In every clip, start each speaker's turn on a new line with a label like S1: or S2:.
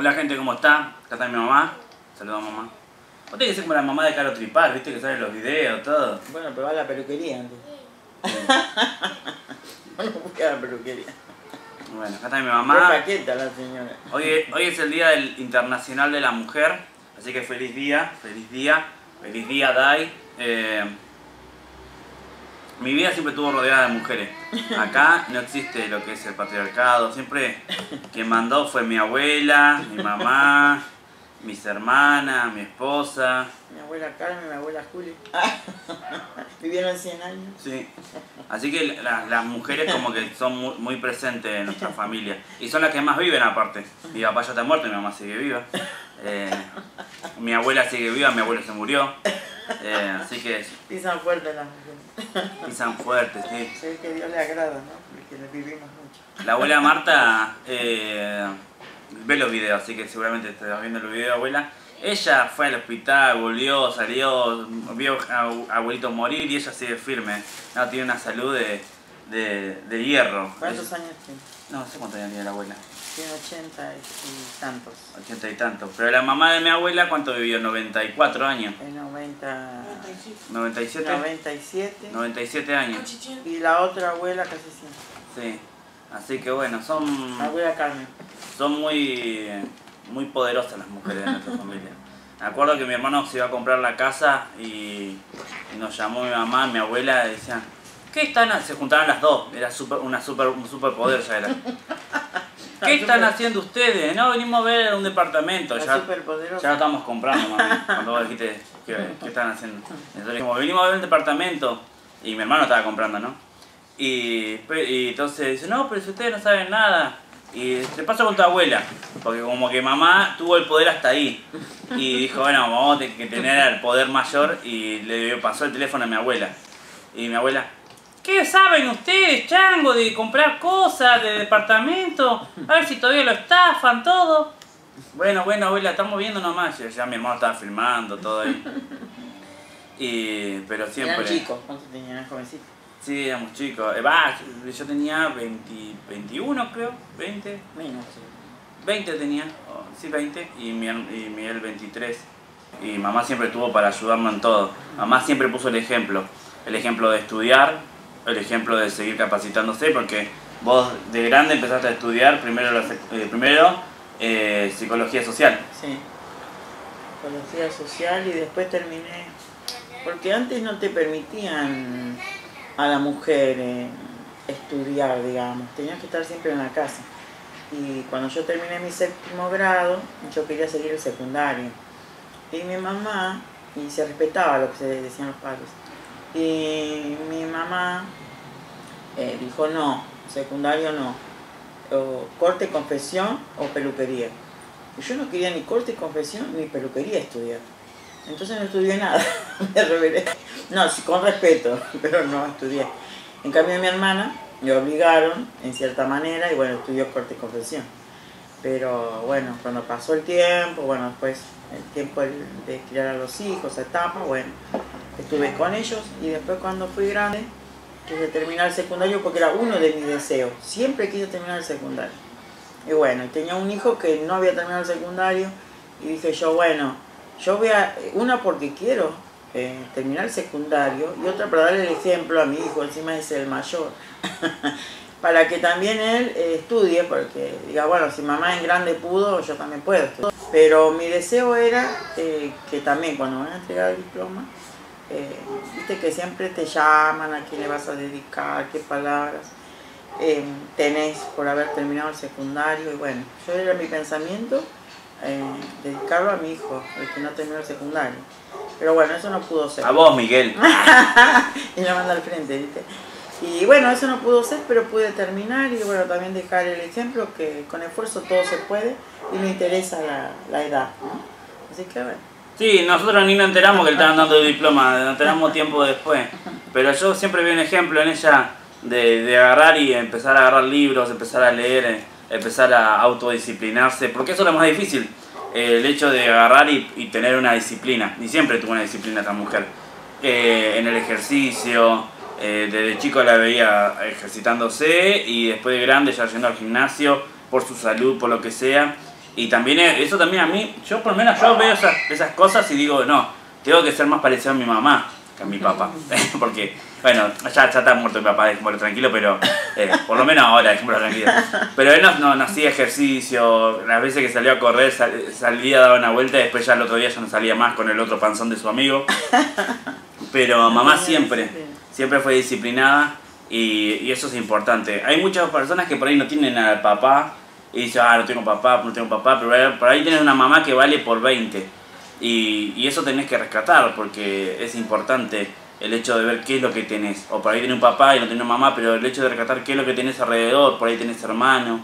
S1: Hola gente, ¿cómo está? Acá está mi mamá. Saludos mamá. Vos tenés que ser como la mamá de Caro Tripar, viste que sale los videos, todo.
S2: Bueno, pero va a la peluquería antes. bueno, voy a la peluquería.
S1: Bueno, acá está mi
S2: Qué
S1: mamá.
S2: paqueta la señora.
S1: Hoy, hoy es el Día del Internacional de la Mujer, así que feliz día, feliz día, feliz día Dai. Eh, mi vida siempre estuvo rodeada de mujeres. Acá no existe lo que es el patriarcado. Siempre quien mandó fue mi abuela, mi mamá, mis hermanas, mi esposa.
S2: Mi abuela Carmen, mi abuela Juli. Vivieron 100 años.
S1: Sí. Así que la- las mujeres como que son muy, muy presentes en nuestra familia. Y son las que más viven aparte. Mi papá ya está muerto, mi mamá sigue viva. Eh, mi abuela sigue viva, mi abuelo se murió. Eh, así que
S2: Pisan fuerte las mujeres.
S1: pisan fuerte, sí.
S2: Ve que Dios le agrada, ¿no? Porque le vivimos mucho.
S1: La abuela Marta eh, ve los videos, así que seguramente estás viendo los videos, abuela. Ella fue al hospital, volvió, salió, vio a abu- abuelito morir y ella sigue firme. No, tiene una salud de, de, de hierro.
S2: ¿Cuántos años tiene?
S1: No, no sé cuántos años tiene la abuela.
S2: Tiene 80 y, y tantos.
S1: Ochenta y tantos. Pero la mamá de mi abuela, ¿cuánto vivió? 94 años.
S2: En 90...
S1: 97.
S2: 97.
S1: 97 años.
S2: Y la otra abuela casi 100.
S1: Sí. Así que bueno, son,
S2: La abuela Carmen.
S1: son muy, muy poderosas las mujeres de nuestra familia. Me acuerdo que mi hermano se iba a comprar la casa y, y nos llamó mi mamá, mi abuela, y decían, ¿qué están haciendo? Se juntaron las dos, era super, una super, un superpoder ya era. ¿Qué están haciendo ustedes? No, venimos a ver un departamento.
S2: La
S1: Ya. Ya lo estamos comprando, mami. Cuando vos dijiste, ¿qué, qué están haciendo? Entonces dijimos, venimos a ver un departamento. Y mi hermano estaba comprando, ¿no? Y, entonces dice, no, pero si ustedes no saben nada. Y te paso con tu abuela. Porque como que mamá tuvo el poder hasta ahí. Y dijo, bueno, vamos a tener el poder mayor. Y le pasó el teléfono a mi abuela. Y mi abuela, ¿qué saben ustedes, chango, de comprar cosas, de departamento? A ver si todavía lo estafan, todo. Bueno, bueno, abuela, estamos viendo nomás. Ya, ya mi hermano estaba filmando, todo ahí. Y, pero siempre...
S2: Eran chicos. ¿Cuántos tenían? Jovencitos.
S1: Sí, éramos chicos. Eh, yo tenía 20, 21 creo, 20.
S2: Menos. sí.
S1: 20 tenía, oh, sí 20, y, Miguel 23. Y mamá siempre estuvo para ayudarnos en todo. Mamá siempre puso el ejemplo. El ejemplo de estudiar, el ejemplo de seguir capacitándose, porque vos de grande empezaste a estudiar primero, la eh, primero eh, psicología social.
S2: Sí. Psicología social y después terminé. Porque antes no te permitían a la mujer eh, estudiar, digamos. Tenías que estar siempre en la casa. Y cuando yo terminé mi séptimo grado, yo quería seguir el secundario. Y mi mamá, y se respetaba lo que se decían los padres. Y mi mamá eh, dijo no, secundario no. O corte, confesión o peluquería. Y yo no quería ni corte, confesión ni peluquería estudiar. Entonces no estudié nada. No, con respeto, pero no estudié. En cambio mi hermana me obligaron en cierta manera y bueno, estudió corte y confesión. Pero bueno, cuando pasó el tiempo, bueno, después el tiempo de criar a los hijos, etapa, bueno, estuve con ellos y después cuando fui grande, quise terminar el secundario porque era uno de mis deseos. Siempre quise terminar el secundario. Y bueno, tenía un hijo que no había terminado el secundario y dije yo, bueno, yo voy a, una porque quiero eh, terminar el secundario y otra para darle el ejemplo a mi hijo, encima es el mayor, para que también él eh, estudie, porque diga, bueno, si mamá en grande pudo, yo también puedo. Pero mi deseo era eh, que también cuando van a entregar el diploma, eh, viste que siempre te llaman a quién le vas a dedicar, qué palabras eh, tenés por haber terminado el secundario. Y bueno, yo era mi pensamiento dedicarlo a mi hijo, el que no terminó el secundario. Pero bueno, eso no pudo ser.
S1: A vos, Miguel.
S2: y la manda al frente, ¿viste? Y bueno, eso no pudo ser, pero pude terminar y bueno, también dejar el ejemplo que con esfuerzo todo se puede y no interesa la, la edad. Así que bueno.
S1: Sí, nosotros ni nos enteramos que le estaban dando el diploma, nos enteramos tiempo después. Pero yo siempre vi un ejemplo en ella de, de agarrar y empezar a agarrar libros, empezar a leer, empezar a autodisciplinarse, porque eso es lo más difícil, el hecho de agarrar y, y tener una disciplina. Y siempre tuvo una disciplina esta mujer. Eh, en el ejercicio, eh, desde chico la veía ejercitándose y después de grande ya yendo al gimnasio por su salud, por lo que sea. Y también e, eso también a mí, yo por lo menos yo veo esas, esas cosas y digo, no, tengo que ser más parecido a mi mamá que a mi papá. Porque, bueno, ya, ya está muerto mi papá, dejémoslo tranquilo, pero eh, por lo menos ahora, dejémoslo tranquilo. Pero él no, no, hacía ejercicio, las veces que salió a correr salía, daba una vuelta y después ya el otro día ya no salía más con el otro panzón de su amigo. Pero mamá siempre, siempre fue disciplinada y, y eso es importante. Hay muchas personas que por ahí no tienen al papá y dicen, ah, no tengo papá, no tengo papá, pero por ahí tienes una mamá que vale por 20 y, y, eso tenés que rescatar porque es importante el hecho de ver qué es lo que tenés. O por ahí tenés un papá y no una mamá, pero el hecho de rescatar qué es lo que tenés alrededor, por ahí tenés hermano.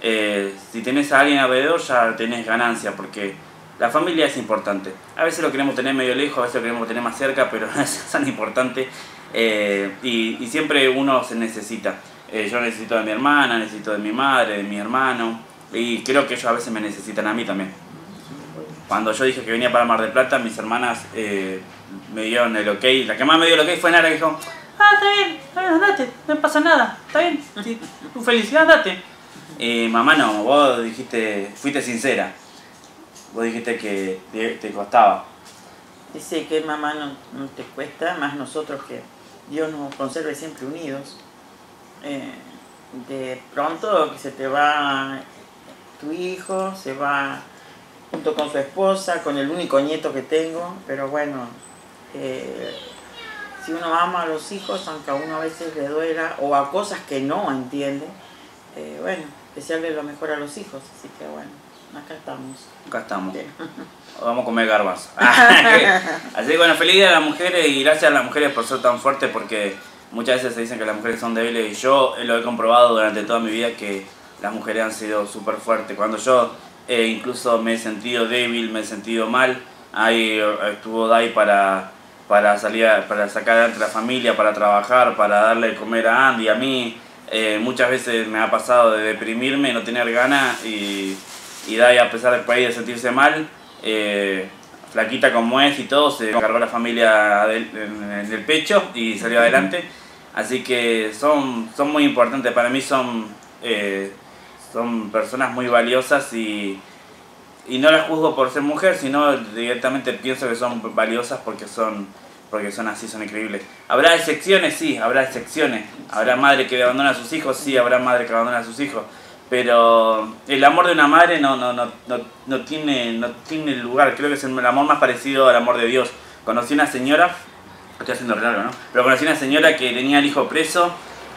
S1: Eh, si tenés a alguien alrededor ya tenés ganancia porque la familia es importante. A veces lo queremos tener medio lejos, a veces lo queremos tener más cerca, pero es tan importante eh, y, y, siempre uno se necesita. Eh, yo necesito de mi hermana, necesito de mi madre, de mi hermano y creo que ellos a veces me necesitan a mí también. Cuando yo dije que venía para Mar del Plata, mis hermanas eh, me dieron el ok. La que más me dio el ok fue Nara que dijo, ah, está bien, está bien, andate, no pasa nada, está bien, tu felicidad, andate. Mamá no, vos dijiste, fuiste sincera. Vos dijiste que te costaba.
S2: Dice que mamá no, te cuesta, más nosotros que Dios nos conserve siempre unidos. Eh, de pronto que se te va tu hijo, se va junto con su esposa, con el único nieto que tengo, pero bueno, eh, si uno ama a los hijos, aunque a uno a veces le duela, o a cosas que no entiende, eh, bueno, desearle lo mejor a los hijos, así que bueno, acá estamos.
S1: Acá estamos. Vamos a comer garbas. así que bueno, feliz día a las mujeres y gracias a las mujeres por ser tan fuertes porque muchas veces se dicen que las mujeres son débiles y yo lo he comprobado durante toda mi vida que las mujeres han sido súper fuertes. Cuando yo eh, incluso me he sentido débil, me he sentido mal. Ahí eh, estuvo Dai para, para, salir, para sacar adelante la familia, para trabajar, para darle de comer a Andy, a mí. Eh, muchas veces me ha pasado de deprimirme, no tener ganas y, y Dai a pesar de, de sentirse mal, flaquita como es y todo, se cargó la familia en el pecho y salió adelante. Así que son, son muy importantes, para mí son son personas muy valiosas y, y no las juzgo por ser mujer, sino directamente pienso que son valiosas porque son porque son así, son increíbles. ¿Habrá excepciones? Sí, habrá excepciones. ¿Habrá madre que abandona a sus hijos? Sí, habrá madre que abandona a sus hijos. Pero el amor de una madre no, no, no, no, tiene, no tiene lugar. Creo que es el amor más parecido al amor de Dios. Conocí una señora, estoy haciendo raro, ¿no? Pero conocí una señora que tenía el hijo preso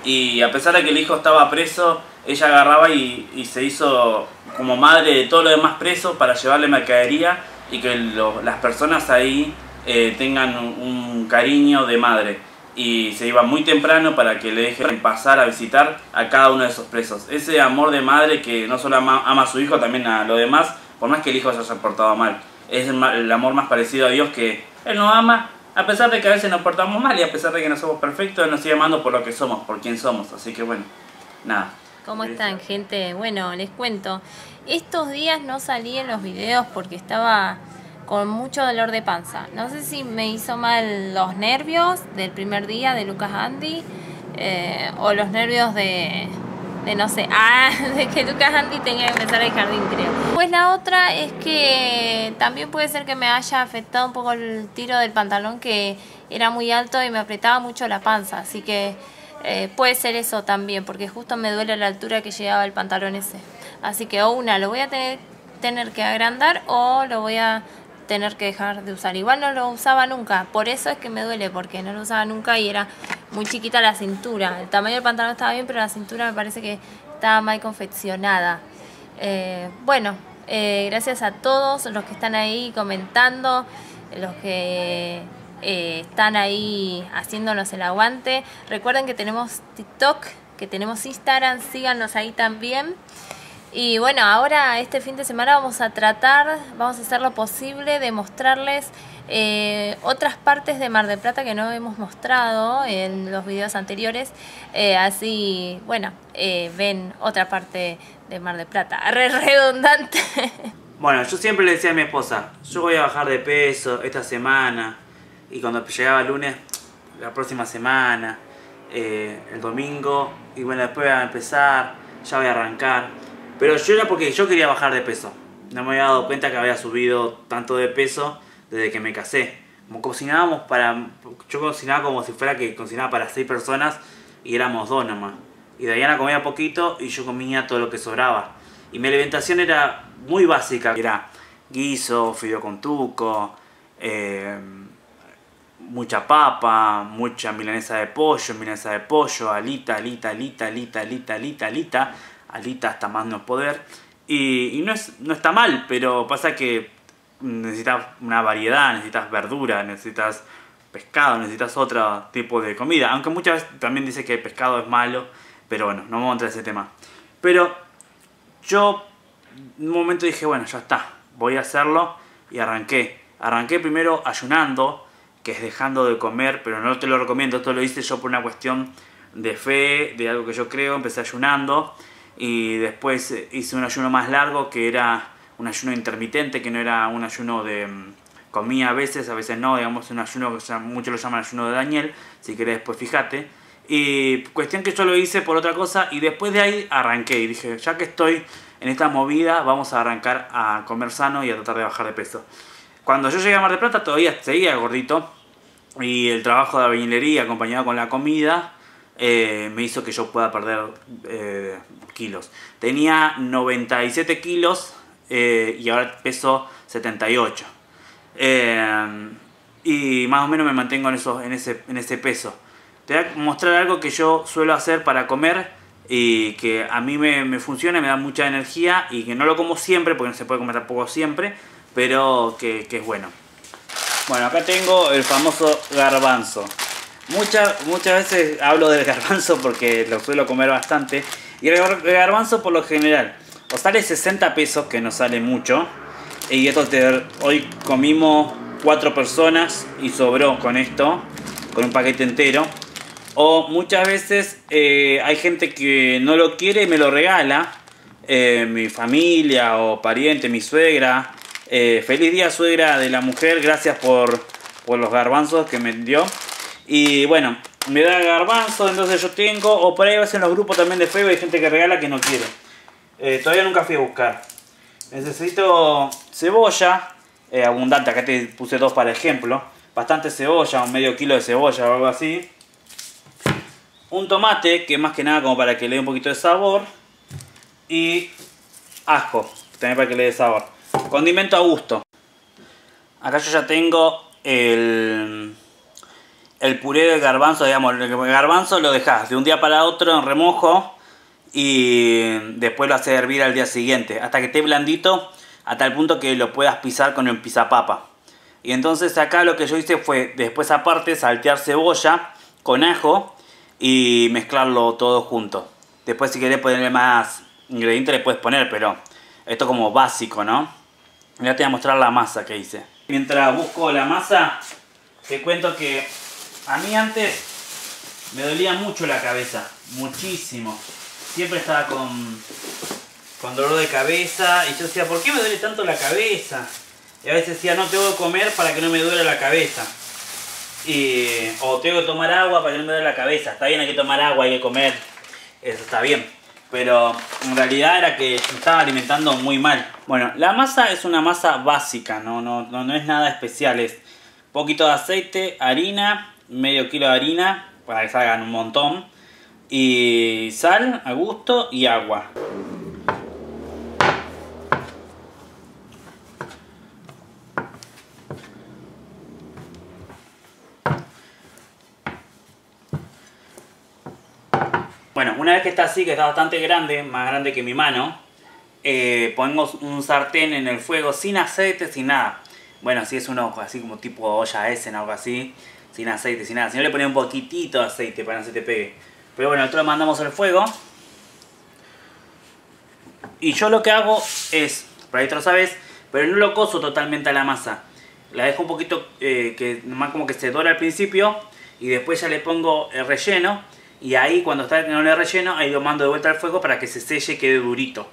S1: y a pesar de que el hijo estaba preso, ella agarraba y, se hizo como madre de todo lo demás presos para llevarle mercadería y que las personas ahí eh, tengan un, cariño de madre. Y se iba muy temprano para que le dejen pasar a visitar a cada uno de esos presos. Ese amor de madre que no solo ama, a su hijo, también a lo demás, por más que el hijo se haya portado mal. Es el, amor más parecido a Dios que Él nos ama, a pesar de que a veces nos portamos mal y a pesar de que no somos perfectos, Él nos sigue amando por lo que somos, por quien somos. Así que bueno, nada.
S3: ¿Cómo están, gente? Bueno, les cuento. Estos días no salí en los videos porque estaba con mucho dolor de panza. No sé si me hizo mal los nervios del primer día de Lucas Andy eh, o los nervios de, de no sé, ah, de que Lucas Andy tenga que empezar el jardín, creo. Pues la otra es que también puede ser que me haya afectado un poco el tiro del pantalón que era muy alto y me apretaba mucho la panza, así que eh, puede ser eso también, porque justo me duele la altura que llegaba el pantalón ese. Así que o una lo voy a tener, tener que agrandar o lo voy a tener que dejar de usar. Igual no lo usaba nunca, por eso es que me duele, porque no lo usaba nunca y era muy chiquita la cintura. El tamaño del pantalón estaba bien, pero la cintura me parece que estaba mal confeccionada. Eh, bueno, eh, gracias a todos los que están ahí comentando, los que eh, están ahí haciéndonos el aguante. Recuerden que tenemos TikTok, que tenemos Instagram, síganos ahí también. Y bueno, ahora este fin de semana vamos a tratar, vamos a hacer lo posible de mostrarles eh, otras partes de Mar del Plata que no hemos mostrado en los videos anteriores. Eh, así, bueno, ven otra parte de Mar del Plata. Re redundante.
S1: Bueno, yo siempre le decía a mi esposa, yo voy a bajar de peso esta semana, y cuando llegaba el lunes, la próxima semana, eh, el domingo, y bueno, después voy a empezar, ya voy a arrancar. Pero yo era porque yo quería bajar de peso. No me había dado cuenta que había subido tanto de peso desde que me casé. Como cocinábamos para... Yo cocinaba como si fuera que cocinaba para seis personas y éramos dos nomás. Y Diana comía poquito y yo comía todo lo que sobraba. Y mi alimentación era muy básica. Era guiso, fideo con tuco, eh, mucha papa, mucha milanesa de pollo, milanesa de pollo, alita, alita, alita, alita, alita, alita, alita, alita hasta más no poder. Y, no, es, no está mal, pero pasa que necesitas una variedad, necesitas verdura, necesitas pescado, necesitas otro tipo de comida. Aunque muchas veces también dice que el pescado es malo, pero bueno, no vamos a entrar en ese tema. Pero yo en un momento dije, bueno, ya está, voy a hacerlo y arranqué. Arranqué primero ayunando, que es dejando de comer, pero no te lo recomiendo, esto lo hice yo por una cuestión de fe, de algo que yo creo, empecé ayunando y después hice un ayuno más largo que era un ayuno intermitente, que no era un ayuno de mm, comía a veces, a veces no, digamos un ayuno que muchos lo llaman ayuno de Daniel, si querés después fíjate. Y cuestión que yo lo hice por otra cosa y después de ahí arranqué y dije, ya que estoy en esta movida, vamos a arrancar a comer sano y a tratar de bajar de peso. Cuando yo llegué a Mar del Plata todavía seguía gordito y el trabajo de albañilería acompañado con la comida eh, me hizo que yo pueda perder eh, kilos. Tenía 97 kilos eh, y ahora peso 78. y más o menos me mantengo en, en, ese, en ese peso. Te voy a mostrar algo que yo suelo hacer para comer y que a mí me, me funciona, me da mucha energía y que no lo como siempre, porque no se puede comer tampoco siempre, pero que, es bueno. Bueno, acá tengo el famoso garbanzo. Muchas, muchas veces hablo del garbanzo porque lo suelo comer bastante. Y el garbanzo por lo general o sale 60 pesos, que no sale mucho. Y esto hoy comimos cuatro personas y sobró con esto, con un paquete entero. O muchas veces eh, hay gente que no lo quiere y me lo regala. Eh, mi familia o pariente, mi suegra. Eh, feliz día suegra de la mujer, gracias por, por los garbanzos que me dio. Y bueno, me da garbanzo, entonces yo tengo, o por ahí veces en los grupos también de Facebook hay gente que regala que no quiere. todavía nunca fui a buscar. Necesito cebolla abundante, acá te puse dos para ejemplo. Bastante cebolla, un medio kilo de cebolla o algo así un tomate, que más que nada como para que le dé un poquito de sabor, y ajo, también para que le dé sabor. Condimento a gusto. Acá yo ya tengo el, el puré de garbanzo, digamos, el garbanzo lo dejas de un día para otro en remojo y después lo haces hervir al día siguiente, hasta que esté blandito, hasta el punto que lo puedas pisar con el pisapapa. Y entonces acá lo que yo hice fue después aparte saltear cebolla con ajo y mezclarlo todo junto. Después si querés ponerle más ingredientes le puedes poner, pero esto como básico, ¿no? Ya te voy a mostrar la masa que hice. Mientras busco la masa, te cuento que a mí antes me dolía mucho la cabeza, muchísimo. Siempre estaba con, con dolor de cabeza y yo decía, ¿por qué me duele tanto la cabeza? Y a veces decía, no tengo que comer para que no me duele la cabeza. Y, o tengo que tomar agua para que no me duele la cabeza. Está bien, hay que tomar agua, hay que comer. Eso está bien. Pero en realidad era que me estaba alimentando muy mal. Bueno, la masa es una masa básica, no, no, no, es nada especial. Es poquito de aceite, harina, medio kilo de harina, para que salgan un montón. Y sal a gusto y agua. Bueno, una vez que está así, que está bastante grande, más grande que mi mano, eh, ponemos un sartén en el fuego sin aceite, sin nada. Bueno, si es uno así como tipo olla Essen algo así, sin aceite, sin nada. Si no le ponemos un poquitito de aceite para que no se te pegue. Pero bueno, nosotros lo mandamos al fuego. Y yo lo que hago es, por ahí tú lo sabes, pero no lo coso totalmente a la masa. La dejo un poquito, eh, que nomás como que se dora al principio. Y después ya le pongo el relleno y ahí cuando está en el relleno, ahí lo mando de vuelta al fuego para que se selle y quede durito.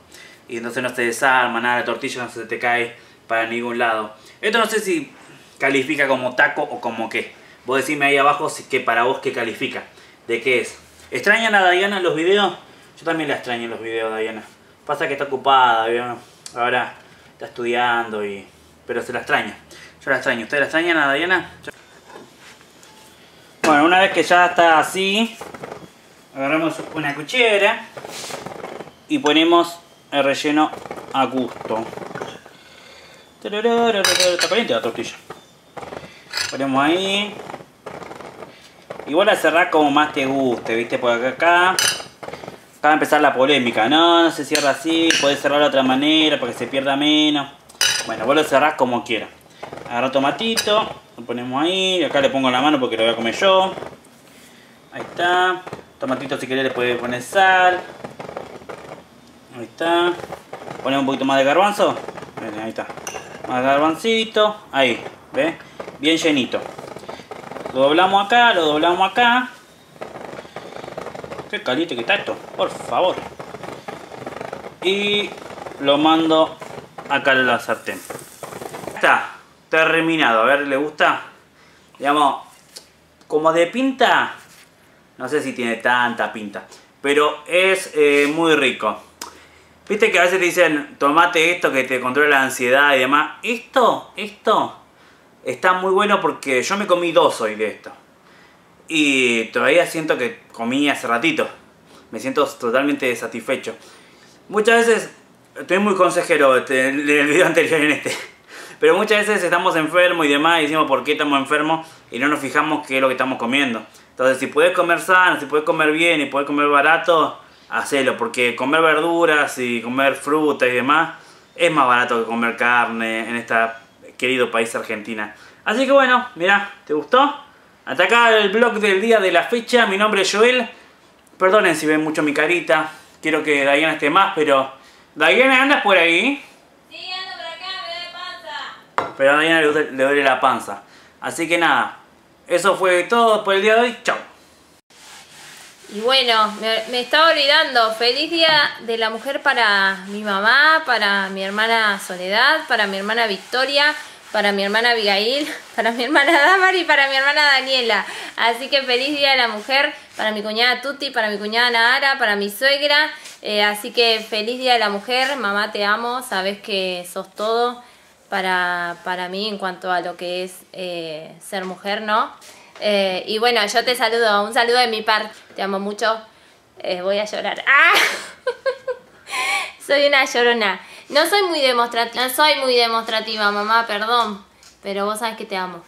S1: Y entonces no se desarma, nada, la tortilla no se te cae para ningún lado. Esto no sé si califica como taco o como qué. Vos decime ahí abajo si que para vos qué califica. ¿De qué es? ¿Extrañan a Diana en los videos? Yo también la extraño en los videos, Diana. Pasa que está ocupada, ¿vio? ahora está estudiando y... Pero se la extraña. Yo la extraño. ¿Ustedes la extrañan a Diana? Bueno, una vez que ya está así, agarramos una cuchara y ponemos el relleno a gusto. Está caliente la tortilla. Ponemos ahí. Igual a cerrar como más te guste, ¿viste? Porque acá, acá va a empezar la polémica. No, no se cierra así, podés cerrar de otra manera para que se pierda menos. Bueno, vos lo cerrás como quieras. Agarra tomatito, lo ponemos ahí. Acá le pongo la mano porque lo voy a comer yo. Ahí está. Tomatito si querés le puedes poner sal. Ahí está. Ponemos un poquito más de garbanzo. Ahí está. Más garbancito. Ahí. ¿Ves? Bien llenito. Lo doblamos acá, lo doblamos acá. Qué caliente que está esto, por favor. Y lo mando acá en la sartén. Está terminado. A ver, ¿le gusta? Digamos, como de pinta, no sé si tiene tanta pinta. Pero es eh, muy rico. Viste que a veces te dicen, tomate esto que te controla la ansiedad y demás. Esto, esto Está muy bueno porque yo me comí dos hoy de esto. Y todavía siento que comí hace ratito. Me siento totalmente satisfecho. Muchas veces, estoy muy consejero este, en el video anterior en este. Pero muchas veces estamos enfermos y demás y decimos por qué estamos enfermos y no nos fijamos qué es lo que estamos comiendo. Entonces si puedes comer sano, si puedes comer bien y puedes comer barato, hacelo. Porque comer verduras y comer fruta y demás es más barato que comer carne en esta querido país Argentina. Así que bueno, mira, ¿te gustó? Hasta acá el blog del día de la fecha. Mi nombre es Joel. Perdonen si ven mucho mi carita. Quiero que Diana esté más, pero... Diana, ¿andas por ahí?
S3: Sí, ando por acá, me duele panza.
S1: Pero a Diana le, le duele la panza. Así que nada, eso fue todo por el día de hoy. Chao.
S3: Y bueno, me, me, estaba olvidando. Feliz Día de la Mujer para mi mamá, para mi hermana Soledad, para mi hermana Victoria, para mi hermana Abigail, para mi hermana Damar y para mi hermana Daniela. Así que feliz Día de la Mujer para mi cuñada Tuti, para mi cuñada Nahara, para mi suegra. Eh, así que feliz Día de la Mujer. Mamá, te amo. Sabes que sos todo para, para mí en cuanto a lo que es eh, ser mujer, ¿no? Eh, y bueno, yo te saludo, un saludo de mi parte, te amo mucho, voy a llorar. ¡Ah! soy una llorona. No soy muy demostrativa, no soy muy demostrativa, mamá, perdón, pero vos sabes que te amo.